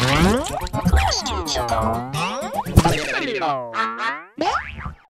Questions about.